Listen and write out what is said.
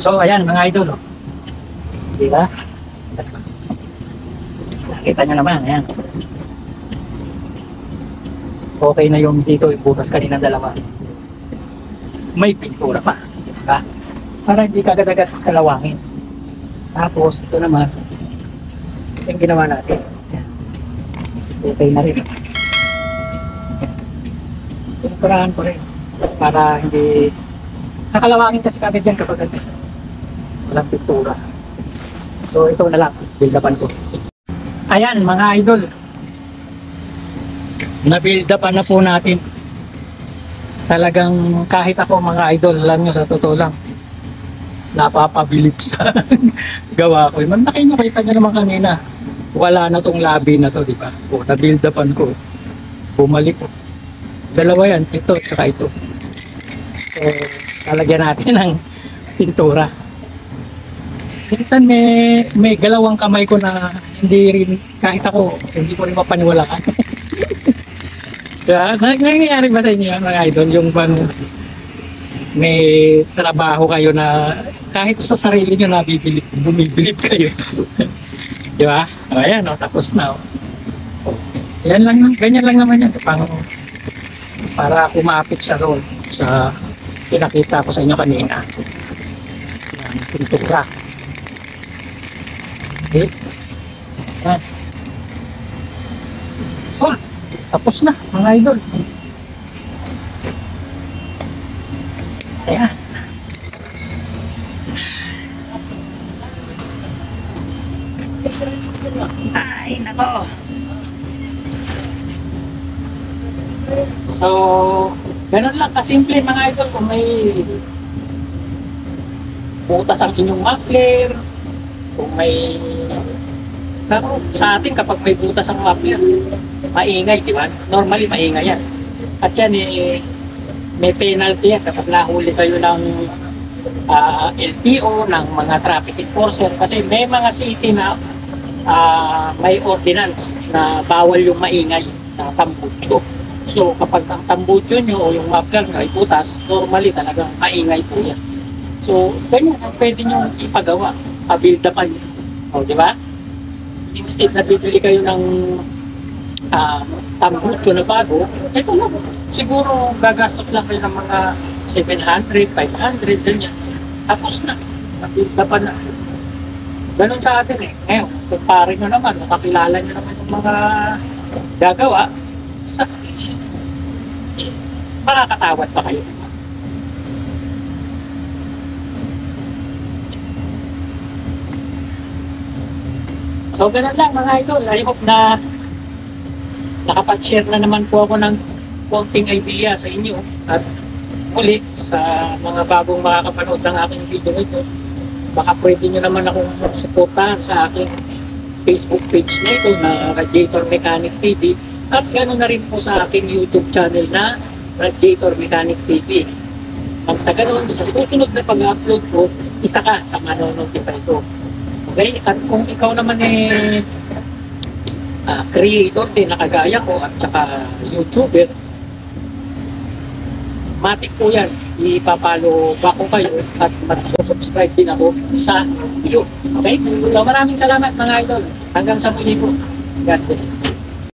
So, ayan, mga idol. Oh. Di ba? Nakita nyo naman, ayan. Okay na yung dito, yung butas kanina dalawa. May pintura pa. Diba? Para hindi kagad-agad kalawangin. Tapos, ito naman, yung ginawa natin. Ayan. Okay na rin. Pinuturahan ko rin. Para hindi Nakalawangin kasi kagad yan kapag ano, walang pintura. So ito na lang, build-upan ko. Ayan mga idol. Na-build-upan na po natin. Talagang kahit ako mga idol, alam nyo sa totoo lang, napapabilib sa gawa ko. Man, nakita kita nyo naman kanina, wala na tong labi na to, di ba? O, na-build-upan ko. Bumalik ko. Dalawa yan, ito at saka ito. So, lalagyan natin ng pintura. Minsan may, may galawang kamay ko na hindi rin, kahit ako, hindi ko rin mapaniwalaan. Kaya, na- nangyayari ba sa inyo mga idol, yung bang may trabaho kayo na kahit sa sarili nyo nabibilip, bumibilip kayo. Di ba? O, ayan, o, tapos na. O. Yan lang, ganyan lang naman yan. Pang, para kumapit siya doon sa pinakita ko sa inyo kanina. Yan, pintura. Okay. Yan. So, tapos na, mga idol. Ayan. Ay, nako. So, ganun lang kasimple mga idol kung may butas ang inyong muffler, kung may pero sa atin kapag may butas ang muffler, maingay, di ba? Normally maingay yan. At yan eh, may penalty yan kapag nahuli kayo ng ah, LTO, ng mga traffic enforcer kasi may mga city na ah, may ordinance na bawal yung maingay na tambutso. So kapag ang tambutso nyo o yung muffler nyo ay butas, normally talagang maingay po yan. So ganyan ang pwede nyo ipagawa, pa-build up nyo. O, di ba? Instead na bibili kayo ng ah, tambutso na bago, ito lang. Siguro gagastos lang kayo ng mga 700, 500, ganyan. Tapos na. Pa-build up na. Ganon sa atin eh. Ngayon, kumpare nyo naman, makakilala nyo naman yung mga gagawa, sa makakatawad pa kayo. So, ganun lang mga idol. I hope na nakapag-share na naman po ako ng konting idea sa inyo. At muli, sa mga bagong makakapanood ng aking video ito, baka pwede nyo naman akong supportahan sa aking Facebook page na ito na Radiator Mechanic TV at gano'n na rin po sa aking YouTube channel na Radiator Mechanic TV. Ang sa gano'n, sa susunod na pag-upload ko, isa ka sa manonotify ko. Okay? At kung ikaw naman eh ah, creator din na kagaya ko at saka YouTuber, matik po yan. Ipapalo ba ko kayo at mag-subscribe din ako sa iyo. Okay? So maraming salamat mga idol. Hanggang sa muli po. God bless.